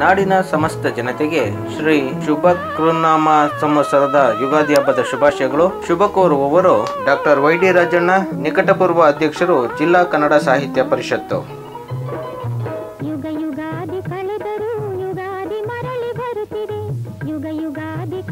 ನಾಡಿನ ಸಮಸ್ತ ಜನತೆಗೆ ಶ್ರೀ ಶುಭ ಕೃನಾಮ ಸಂವತ್ಸರದ ಯುಗಾದಿ ಹಬ್ಬದ ಶುಭಾಶಯಗಳು. ಶುಭ ಕೋರುವವರು ಡಾಕ್ಟರ್ ವೈ ಡಿ ರಾಜಣ್ಣ, ನಿಕಟಪೂರ್ವ ಅಧ್ಯಕ್ಷರು ಜಿಲ್ಲಾ ಕನ್ನಡ ಸಾಹಿತ್ಯ ಪರಿಷತ್ತು. ಯುಗ ಯುಗಾದಿ ಕಳೆದರು ಯುಗಾದಿ ಮರಳಿ ಬರುತ್ತಿದೆ. ಯುಗ ಯುಗಾದಿ